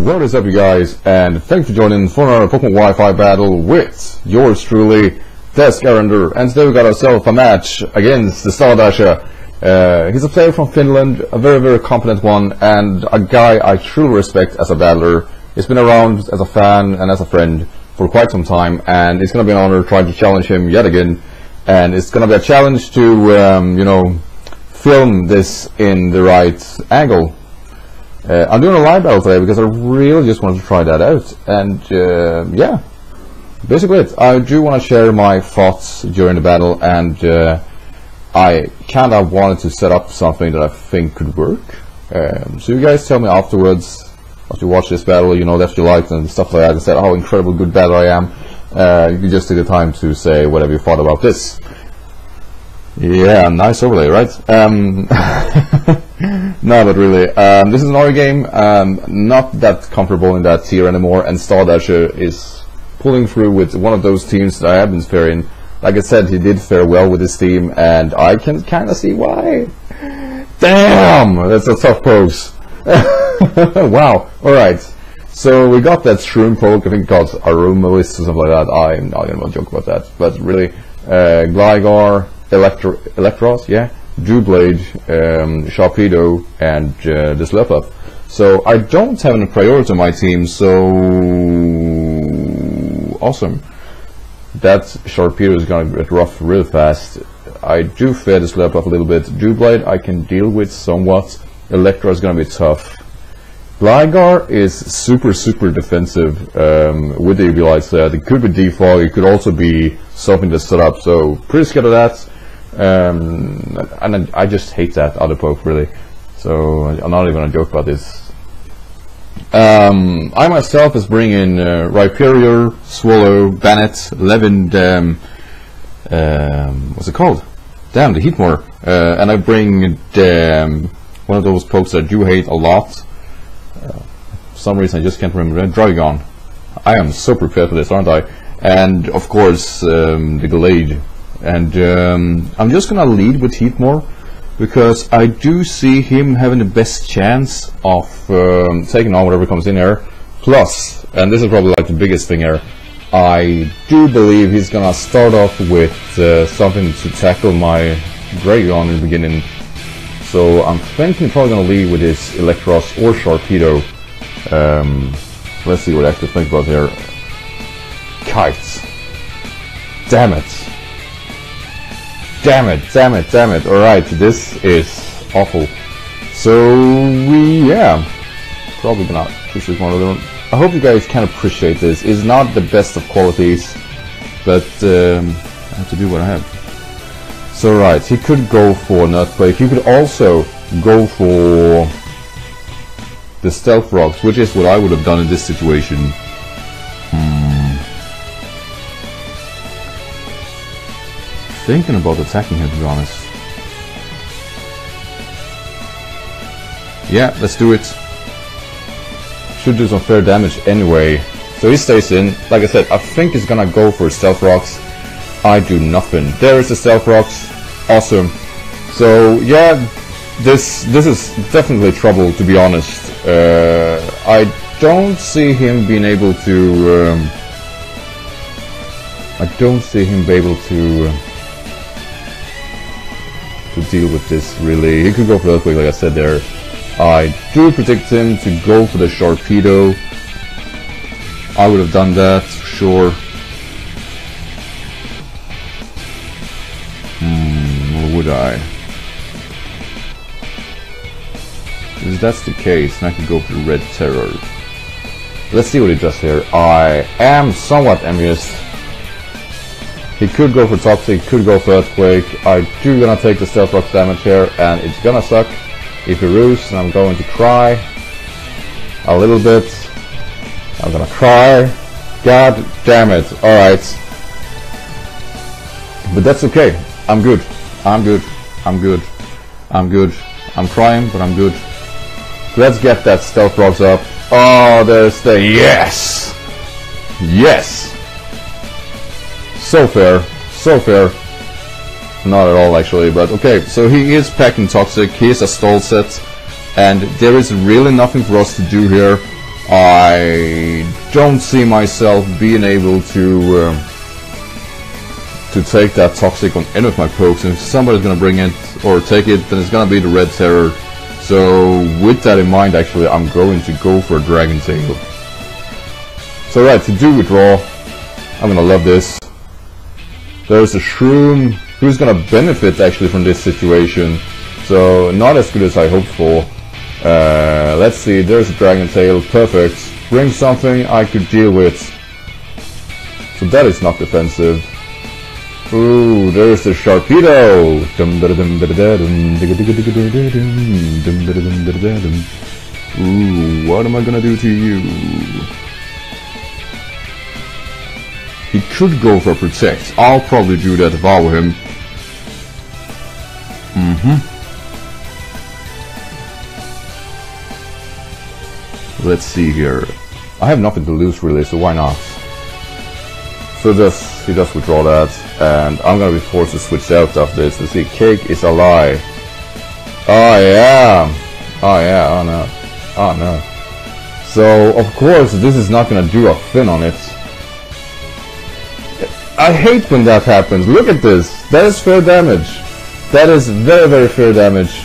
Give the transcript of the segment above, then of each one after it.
What is up you guys and thanks for joining for another Pokemon Wi-Fi battle with yours truly, the Skyrander and today we got ourselves a match against the Stardasher. Uh, he's a player from Finland, a very very competent one and a guy I truly respect as a battler. He's been around as a fan and as a friend for quite some time and it's gonna be an honor trying to challenge him yet again and it's gonna be a challenge to, um, you know, film this in the right angle uh, I'm doing a live battle today because I really just wanted to try that out. And uh, yeah. Basically it. I do want to share my thoughts during the battle and uh, I kind of wanted to set up something that I think could work. Um, so you guys tell me afterwards after you watch this battle you know left your likes and stuff like that and said how incredible good battle I am. Uh, you just take the time to say whatever you thought about this. Yeah, nice overlay, right? Um, no, but really, um, this is another game. Um, not that comfortable in that tier anymore, and Stardasher is pulling through with one of those teams that I have been faring. Like I said, he did fare well with his team, and I can kind of see why. Damn, that's a tough pose. wow. All right. So we got that Shroom poke, I think called Arumoist or something like that. I'm not to joke about that, but really, uh, Gligar, Electro Eelektross, yeah, Doublade, um, Sharpedo, and uh, this. So I don't have any priority on my team, so awesome. That Sharpedo is going to get rough real fast. I do fear this Lillipup a little bit. Doublade I can deal with somewhat. Electro is going to be tough. Gligar is super, super defensive um, with the light set. It could be defog, it could also be something that's set up, so pretty scared of that. Um, and I just hate that other poke really. So I'm not even gonna joke about this. Um, I myself is bringing uh, Rhyperior, Swellow, Banette, Levin, um, um, what's it called? Damn, the Heatmor. Uh, and I bring um, one of those pokes that do hate a lot. Uh, for some reason I just can't remember. Dragon. I am so prepared for this, aren't I? And of course, um, the Glade and um, I'm just gonna lead with Heatmor because I do see him having the best chance of um, taking on whatever comes in here. Plus, and this is probably like the biggest thing here, I do believe he's gonna start off with uh, something to tackle my Dragon in the beginning. So I'm thinking probably gonna lead with his Eelektross or Sharpedo. Um, let's see what I have to think about here. Kites. Damn it. Damn it, damn it, damn it. Alright, this is awful. So, we, yeah, probably gonna push this one of them. I hope you guys can appreciate this. It's not the best of qualities, but um, I have to do what I have. So, right, he could go for an Earthquake. He could also go for the Stealth Rocks, which is what I would have done in this situation. Thinking about attacking him, to be honest. Yeah, let's do it. Should do some fair damage anyway. So he stays in. Like I said, I think he's gonna go for Stealth Rocks. I do nothing. There is the Stealth Rocks. Awesome. So yeah, this this is definitely trouble to be honest. Uh, I don't see him being able to. Um, I don't see him be able to. Uh, to deal with this really. He could go for Earthquake like I said there. I do predict him to go for the Sharpedo. I would have done that, for sure. Hmm, would I? If that's the case, I could go for the Red Terror. Let's see what he does here. I am somewhat envious he could go for Toxic, could go for Earthquake. I do gonna take the Stealth Rock damage here, and it's gonna suck. If he roosts, I'm going to cry a little bit. I'm gonna cry. God damn it. Alright. But that's okay. I'm good. I'm good. I'm good. I'm good. I'm crying, but I'm good. Let's get that Stealth Rocks up. Oh, there's the yes! Yes! So fair. So fair. Not at all, actually, but okay. So he is packing Toxic, he is a stall set, and there is really nothing for us to do here. I don't see myself being able to um, to take that toxic on any of my pokes. And if somebody's gonna bring it or take it, then it's gonna be the red terror. So with that in mind, actually, I'm going to go for a dragon tail. So right, to do withdraw, I'm gonna love this. There's a shroom who's gonna benefit actually from this situation. So not as good as I hoped for. Uh, let's see, there's a dragon tail, perfect. Bring something I could deal with. So that is not defensive. Ooh, there's the Sharpedo! Ooh, what am I gonna do to you? He could go for Protect. I'll probably do that if I were him. Mm-hmm. Let's see here. I have nothing to lose really, so why not? So just he does withdraw that, and I'm gonna be forced to switch out of this. Let's see, cake is a lie. Oh yeah, oh yeah, oh no, oh no. So of course this is not gonna do a fin on it. I hate when that happens. Look at this. That is fair damage. That is very very fair damage.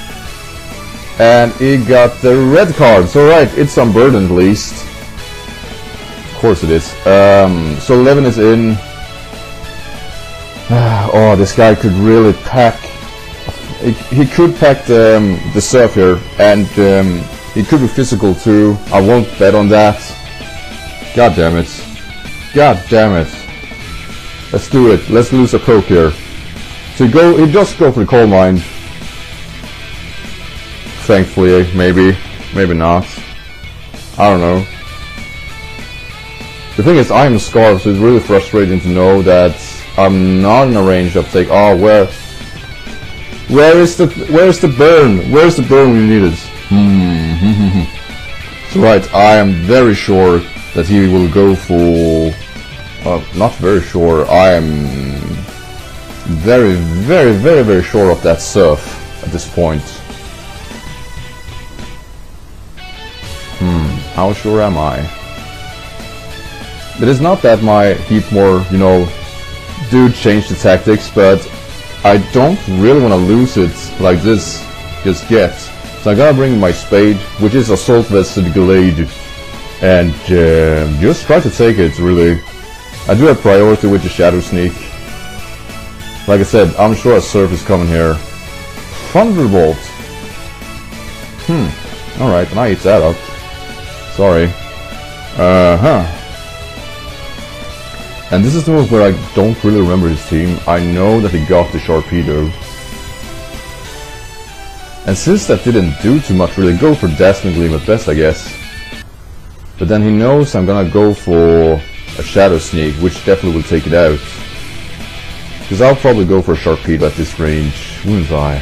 And he got the red card. So right, it's unburdened at least Of course it is. Um, so 11 is in. oh, this guy could really pack. He, he could pack the, um, the surf here, and um, he could be physical too. I won't bet on that. God damn it. God damn it. Let's do it. Let's lose a poke here. So he go, he just go for the coal mine. Thankfully, maybe, maybe not. I don't know. The thing is, I am Scarf, so it's really frustrating to know that I'm not in a range of take. Oh, where, where is the, where is the burn? Where's the burn we needed? Hmm. so right, I am very sure that he will go for. Uh, not very sure. I am very, very, very, very sure of that surf at this point. Hmm. How sure am I? It is not that my Heatmor, you know, do change the tactics, but I don't really want to lose it like this just yet. So I gotta bring my spade, which is Assault Vested Glade, and uh, just try to take it, really. I do have priority with the Shadow Sneak. Like I said, I'm sure a surf is coming here. Thunderbolt! Hmm, alright, and I eat that up. Sorry. Uh-huh. And this is the move where I don't really remember his team. I know that he got the Sharpedo. And since that didn't do too much, really go for Dazzling Gleam at best, I guess. But then he knows I'm gonna go for a Shadow Sneak, which definitely will take it out. Because I'll probably go for a Sharpedo at this range, wouldn't I?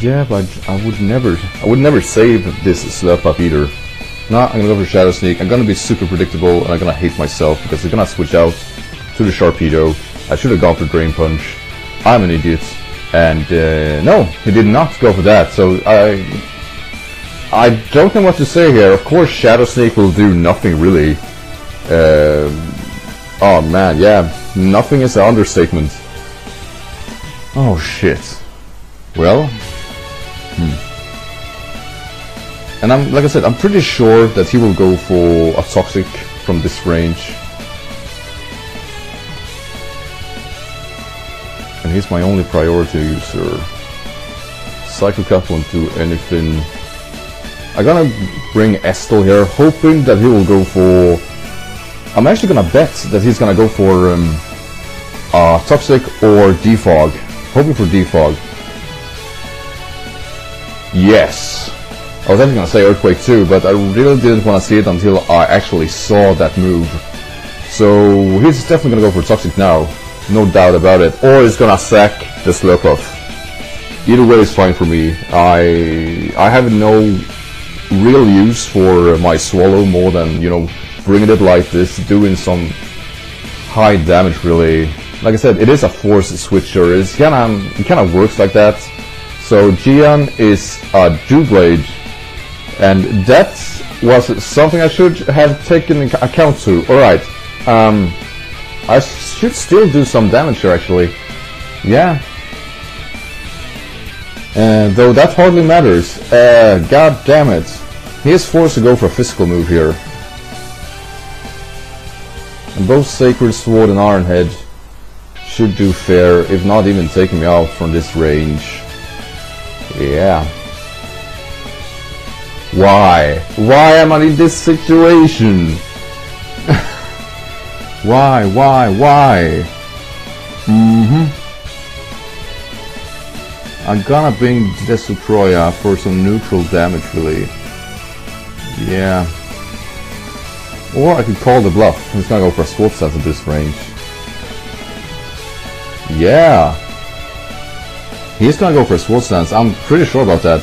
Yeah, but I would never, I would never save this Slurpuff either. No, I'm gonna go for Shadow Sneak. I'm gonna be super predictable and I'm gonna hate myself because I'm gonna switch out to the Sharpedo. I should have gone for Drain Punch. I'm an idiot. And uh, no, he did not go for that. So I I don't know what to say here. Of course Shadow Sneak will do nothing really. Uh, oh man, yeah. Nothing is an understatement. Oh shit. Well, hmm. And I'm like I said, I'm pretty sure that he will go for a toxic from this range. And he's my only priority user. Psycho Cut won't do anything. I'm gonna bring Estel here, hoping that he will go for... I'm actually gonna bet that he's gonna go for um, uh, Toxic or Defog. Hoping for Defog. Yes! I was actually to say Earthquake too, but I really didn't want to see it until I actually saw that move. So he's definitely to go for Toxic now, no doubt about it. Or he's to sack the Slurpuff. Either way is fine for me. I I have no real use for my Swellow more than, you know, bringing it like this, doing some high damage really. Like I said, it is a force switcher. It's kinda, it kind of works like that. So Gian is a Doublade And that was something I should have taken account to. Alright, um, I should still do some damage here actually. Yeah. Though that hardly matters. Uh, God damn it. He is forced to go for a physical move here. And both Sacred Sword and Iron Head should do fair, if not even taking me out from this range. Yeah. Why? Why am I in this situation? why, why, why? Mm-hmm. I'm gonna bring Desutroya for some neutral damage really. Yeah. Or I could call the bluff. I'm just gonna go for a Swords Dance at this range. Yeah. He's gonna go for a Swords Dance. I'm pretty sure about that.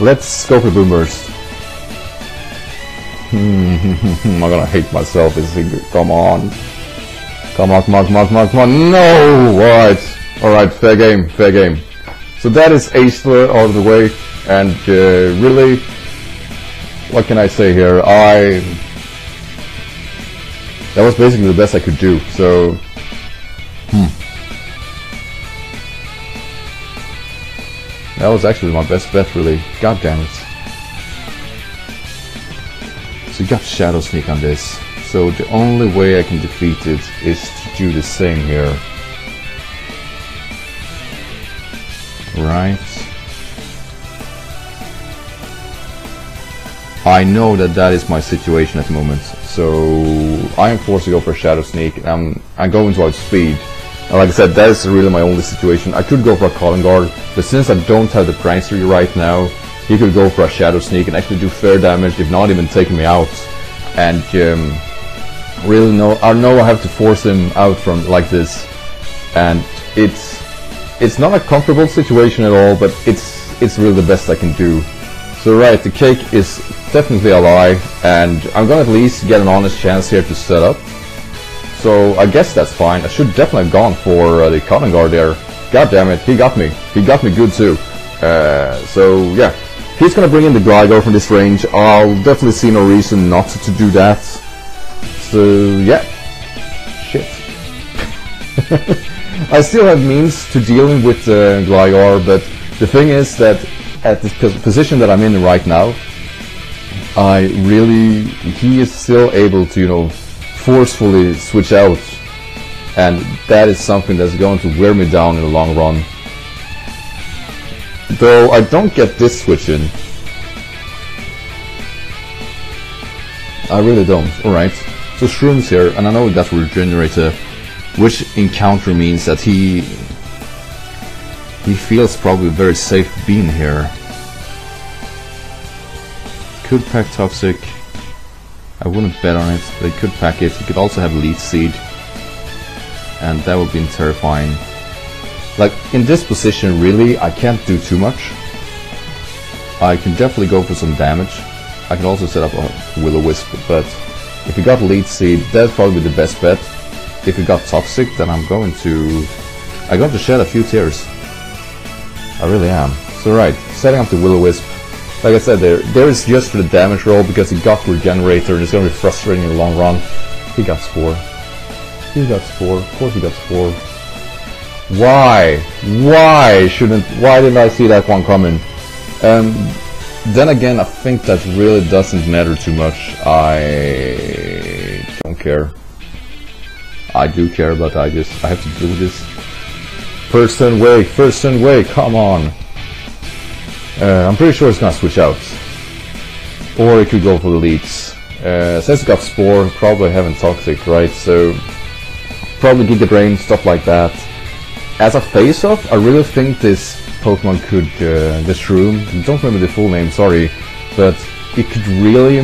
Let's go for Boomburst. I'm gonna hate myself. It's, come on. Come on, come on, come on, come on, come on. No! Alright. Alright, fair game, fair game. So that is Aisler of the way. And uh, really, what can I say here? I that was basically the best I could do. So, hmm. That was actually my best bet, really. God damn it. So you got Shadow Sneak on this. So the only way I can defeat it is to do the same here. Right. I know that that is my situation at the moment, so I am forced to go for a Shadow Sneak. I'm, going towards speed. And like I said, that is really my only situation. I could go for a Calling Guard, but since I don't have the Prancer right now, he could go for a Shadow Sneak and actually do fair damage, if not even taking me out. And um, really know, I know I have to force him out from like this. And it's it's not a comfortable situation at all, but it's it's really the best I can do. So right, the cake is definitely a lie, and I'm gonna at least get an honest chance here to set up. So I guess that's fine. I should definitely have gone for uh, the Calling Guard there. God damn it, he got me. He got me good too. Uh, so yeah, he's gonna bring in the Gligar from this range. I'll definitely see no reason not to do that. So yeah, shit. I still have means to dealing with uh, Gligar, but the thing is that at the position that I'm in right now, I really, he is still able to, you know, forcefully switch out. And that is something that's going to wear me down in the long run. Though I don't get this switch in. I really don't. Alright. So Shrooms here, and I know that will Regenerator, which encounter means that he he feels probably very safe being here. Could pack Toxic. I wouldn't bet on it. They could pack it. He could also have Leech Seed. And that would be terrifying. Like, in this position, really, I can't do too much. I can definitely go for some damage. I can also set up a Will-O-Wisp, but if you got Leech Seed, that's probably the best bet. If you got Toxic, then I'm going to... I'm going to shed a few tears. I really am. So right, setting up the Will-O-Wisp. Like I said, there there is just for the damage roll because he got Regenerator it's going to be frustrating in the long run. He got Spore. He got Spore. Of course he got Spore. Why? Why shouldn't... Why didn't I see that one coming? Um, then again, I think that really doesn't matter too much. I don't care. I do care, but I just... I have to do this. First turn way, first turn way, come on. Uh, I'm pretty sure it's gonna switch out. Or it could go for the leads. Uh, since it got Spore, probably having Toxic, right? So, probably Giga Drain, stuff like that. As a face-off, I really think this Pokemon could, uh, this Shroom, don't remember the full name, sorry, but it could really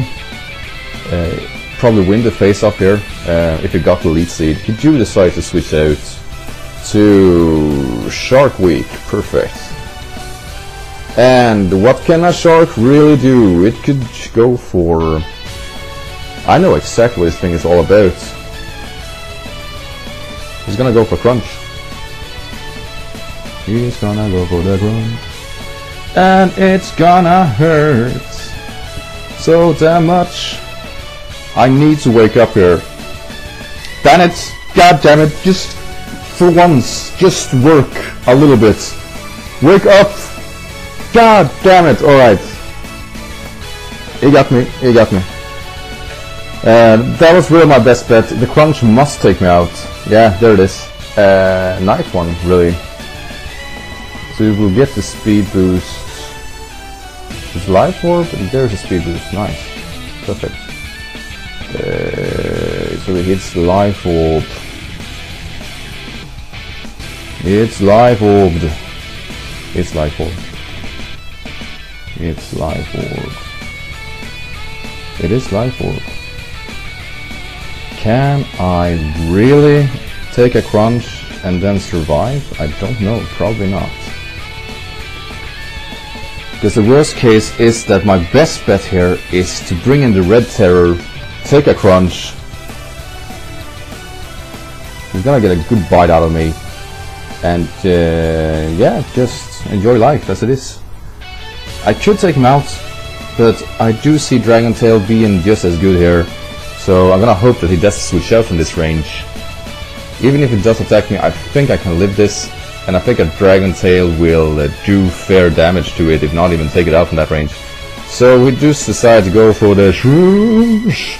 uh, probably win the face-off here uh, if it got the Leech Seed. He do decide to switch out to Shark Week, perfect. And what can a shark really do? It could go for... I know exactly what this thing is all about. He's gonna go for crunch. He's gonna go for the crunch. And it's gonna hurt. so damn much. I need to wake up here. Damn it! God damn it! Just for once, just work a little bit. Wake up! God damn it! Alright. He got me, he got me. Uh, that was really my best bet. The crunch must take me out. Yeah, there it is. Uh, nice one, really. So you will get the speed boost. Is life orb? There's a speed boost. Nice. Perfect. Uh, so the life orb. It's life orbed. It's life orb. It's life orb. It is life orb. Can I really take a crunch and then survive? I don't know. Probably not. Because the worst case is that my best bet here is to bring in the Red Terror, take a crunch. He's gonna get a good bite out of me. And uh, yeah, just enjoy life as it is. I could take him out, but I do see Dragon Tail being just as good here. So I'm gonna hope that he does switch out from this range. Even if he does attack me, I think I can live this. And I think a Dragon Tail will uh, do fair damage to it, if not even take it out from that range. So we just decide to go for the swoosh.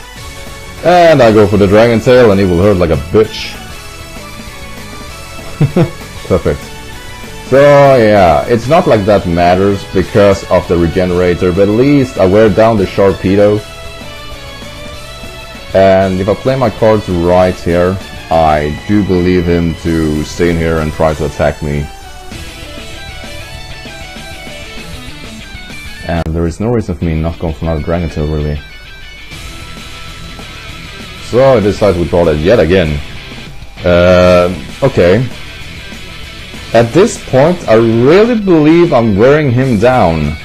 And I go for the Dragon Tail and he will hurt like a bitch. Perfect. So yeah, it's not like that matters because of the regenerator, but at least I wear down the Sharpedo. And if I play my cards right here, I do believe him to stay in here and try to attack me. And there is no reason for me not going for another Dragon Tail really. So I decide to draw that yet again. Uh, okay. At this point, I really believe I'm wearing him down.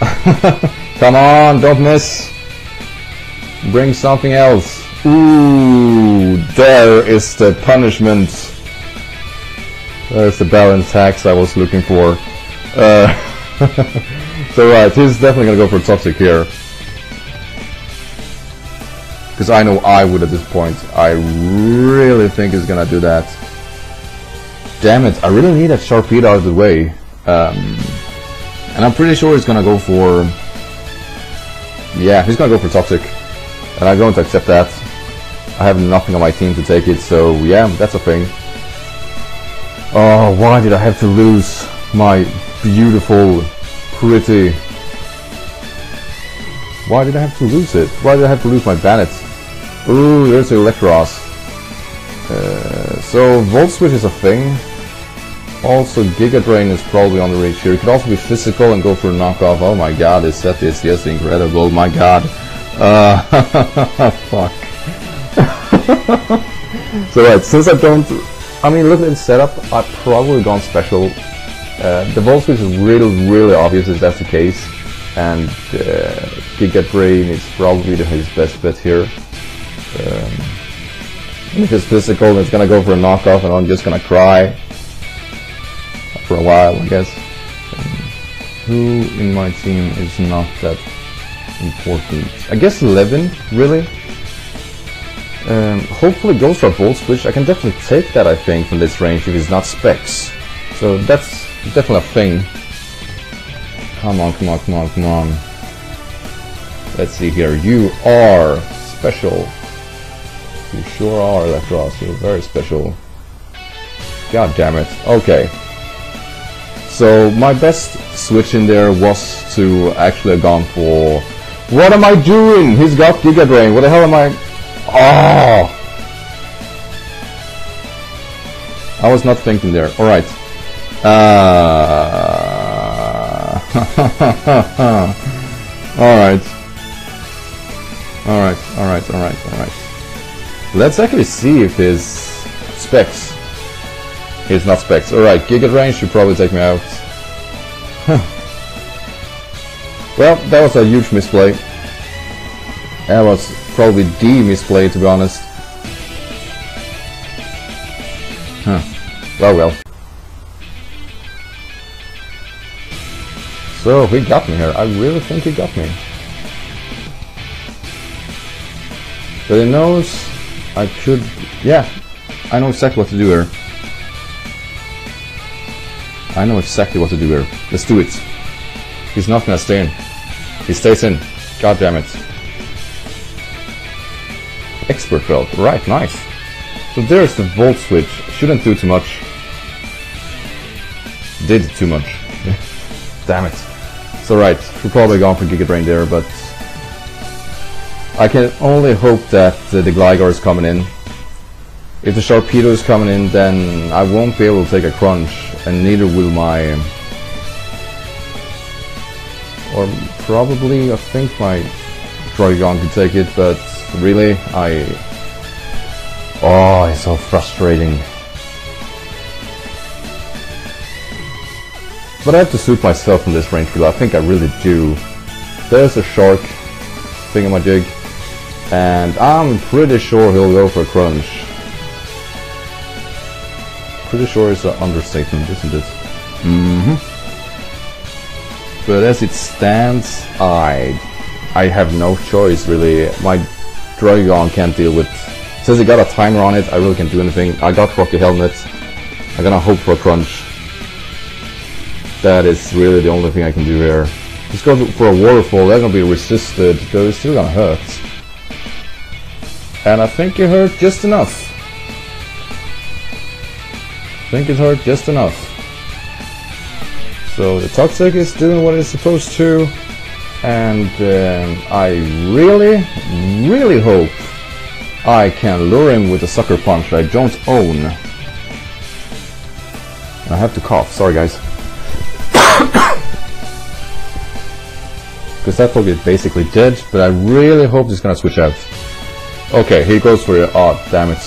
Come on, don't miss. Bring something else. Ooh, there is the punishment. There's the balance tax I was looking for. Uh, so right, he's definitely gonna go for toxic here. Because I know I would at this point. I really think he's gonna do that. Damn it, I really need that Sharpedo out of the way. Um, and I'm pretty sure he's gonna go for... Yeah, he's gonna go for Toxic. And going to accept that. I have nothing on my team to take it, so yeah, that's a thing. Oh, why did I have to lose my beautiful, pretty... Why did I have to lose it? Why did I have to lose my Banette? Ooh, there's the Eelektross. Uh, so Volt Switch is a thing. Also, Giga Drain is probably on the reach here. It could also be physical and go for a knockoff. Oh my god, is just incredible. My god. Uh, fuck. so right, since I don't... I mean, look at the setup. I've probably gone special. Uh, the Volt Switch is really, really obvious if that's the case. And uh, Giga Drain is probably his best bet here. Um, if it's physical, it's gonna go for a knockoff and I'm just gonna cry for a while, I guess. Um, who in my team is not that important? I guess Levin, really? Um, hopefully goes for a Volt Switch. I can definitely take that, I think, from this range if it's not Specs. So that's definitely a thing. Come on, come on, come on, come on. Let's see here. You are special. You sure are, Eelektross. You're very special. God damn it. Okay. So my best switch in there was to actually have gone for... What am I doing? He's got Giga Drain. What the hell am I... Oh! I was not thinking there. Alright. Uh... alright. Alright, alright, alright, alright. Let's actually see if his specs. He's not specs. Alright, Giga should probably take me out. well, that was a huge misplay. That was probably the misplay, to be honest. Huh. Well, well. So, he got me here. I really think he got me. But he knows I could... Yeah, I know exactly what to do here. I know exactly what to do here. Let's do it. He's not gonna stay in. He stays in. God damn it. Expert belt. Right, nice. So there's the volt switch. Shouldn't do too much. Did too much. damn it. It's alright. We're probably gone for Giga Drain there, but... I can only hope that uh, the Gligar is coming in. If the Sharpedo is coming in, then I won't be able to take a crunch, and neither will my... Or probably, I think my Dragon can take it, but really, I... Oh, it's so frustrating. But I have to suit myself in this range field. I think I really do. There's a shark thingamajig, and I'm pretty sure he'll go for a crunch. Pretty sure it's an understatement, isn't it? Mm-hmm. But as it stands, I I have no choice really. My Dragon can't deal with since it got a timer on it, I really can't do anything. I got Rocky Helmet. I'm gonna hope for a crunch. That is really the only thing I can do here. Just go for a waterfall, they're gonna be resisted, but it's still gonna hurt. And I think it hurt just enough. I think it hurt just enough. So the Toxic is doing what it's supposed to, and um, I really, really hope I can lure him with a sucker punch I don't own. I have to cough, sorry guys. Because that dog is basically dead, but I really hope he's gonna switch out. Okay, he goes for it. Oh, damn it.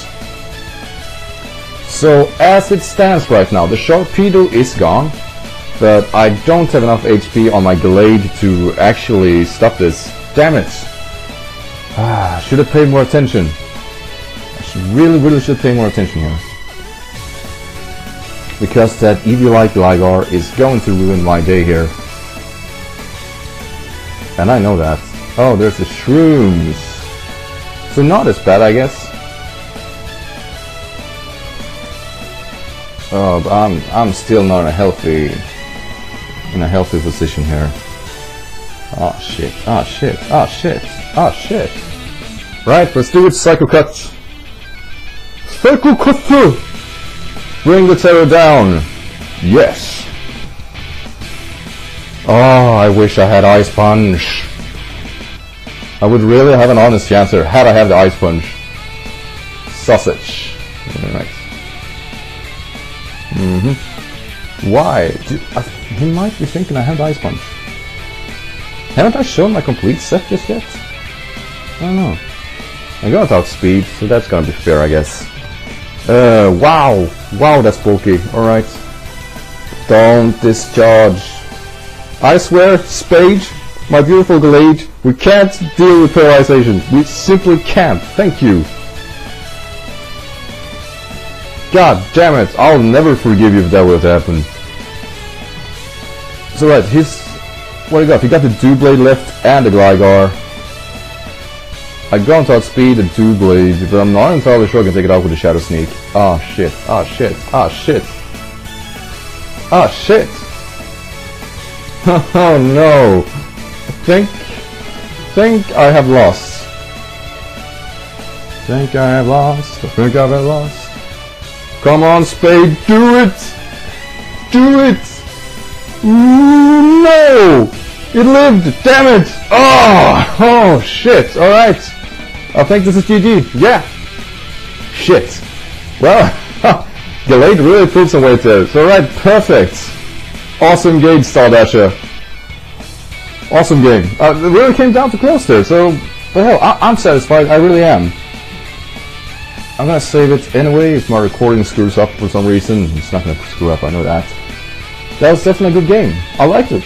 So, as it stands right now, the Sharpedo is gone, but I don't have enough HP on my Glade to actually stop this. Damn it! Ah, should have paid more attention. I should really, really should pay more attention here. Because that Eviolite Gligar is going to ruin my day here. And I know that. Oh, there's the shrooms. So not as bad, I guess. Oh, but I'm I'm still not a healthy in a healthy position here. Oh shit! Oh shit! Oh shit! Oh shit! Right, let's do it. Psycho cut. Psycho cut. Bring the terror down. Yes. Oh, I wish I had Ice Punch. I would really have an honest answer had I had the Ice Punch. Sausage. Right. Mm-hmm. Why? Do, I, he might be thinking I have the Ice Punch. Haven't I shown my complete set just yet? I don't know. I'm gonna talk speed, so that's gonna be fair, I guess. Uh, wow! Wow, that's bulky. Alright. Don't discharge. I swear, Spade, my beautiful Gallade, we can't deal with paralyzation. We simply can't. Thank you. God damn it, I'll never forgive you if that would happen. So right, he's... What do you got? He got the Doublade left and the Gligar. I gone top speed and Doublade, but I'm not entirely sure I can take it out with the Shadow Sneak. Ah oh, shit, ah oh, shit, ah oh, shit. Ah shit! oh no! I think... think I have lost. Think I have lost, I think I have lost. Come on, Spade, do it! Do it! No! It lived! Damn it! Oh! Oh, shit! Alright! I think this is GG. Yeah! Shit. Well, Gallade really pulled some weight there. So, alright, perfect. Awesome game, Stardasher. Awesome game. Uh, it really came down to close there, so... But hell, I I'm satisfied, I really am. I'm gonna save it anyway if my recording screws up for some reason. It's not gonna screw up, I know that. That was definitely a good game. I liked it.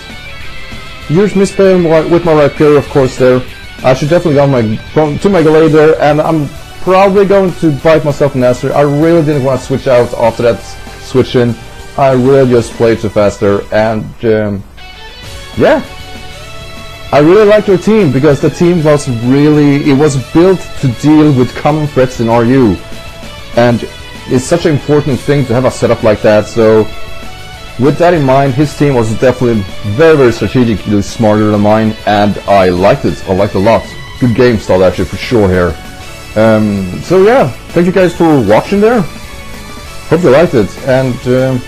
Huge misplay with my Rhyperior, of course, there. I should definitely go my, to my Gallade there, and I'm probably going to bite myself in the ass I really didn't want to switch out after that switch in. I really just played too fast there, and um, yeah. I really liked your team because the team was really, it was built to deal with common threats in RU. And it's such an important thing to have a setup like that, so with that in mind, his team was definitely very, very strategically smarter than mine, and I liked it. I liked it a lot. Good game style actually, for sure here. Um, so yeah, thank you guys for watching there. Hope you liked it, and um,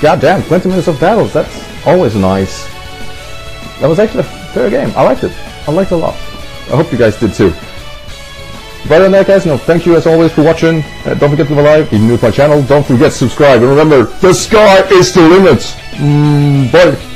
goddamn, 20 minutes of battles, that's always nice. That was actually a fair game. I liked it. I liked it a lot. I hope you guys did too. But on that guys, no, thank you as always for watching. Uh, don't forget to leave a like. If you're new to my channel, don't forget to subscribe. And remember, the sky is the limit. Mm, bye.